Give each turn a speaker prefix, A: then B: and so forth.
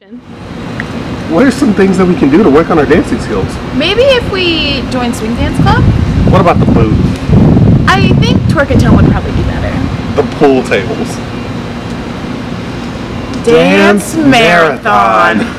A: What are some things that we can do to work on our dancing skills?
B: Maybe if we join swing dance club,
A: What about the pool?
B: I think twerk would probably be better.
A: The pool tables.
B: Dance marathon.